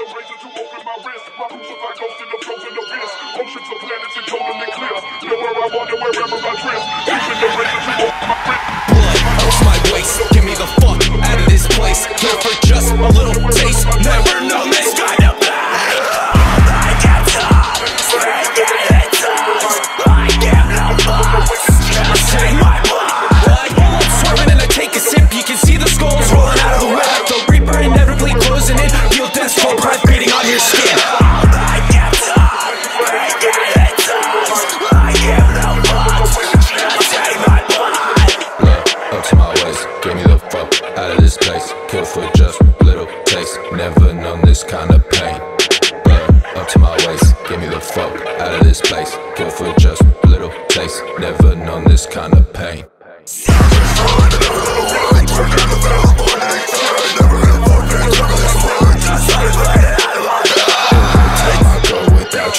the razor to open my wrist. My roots are like ghosts in the frozen abyss. Oceans of planets and total totally clear. Nowhere I wander, wherever I drift. Using the razor to open my wrist. Get me the fuck out of this place. Kill for just little taste, never known this kind of pain. Blood up to my waist, get me the fuck out of this place. Kill for just little taste, never known this kind of pain.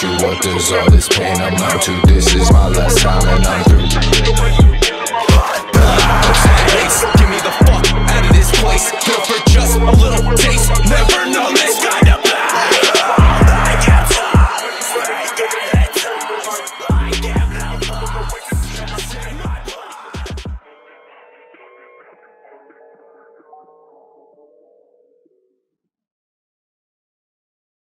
What does all this pain amount to? This is my last time and I'm through.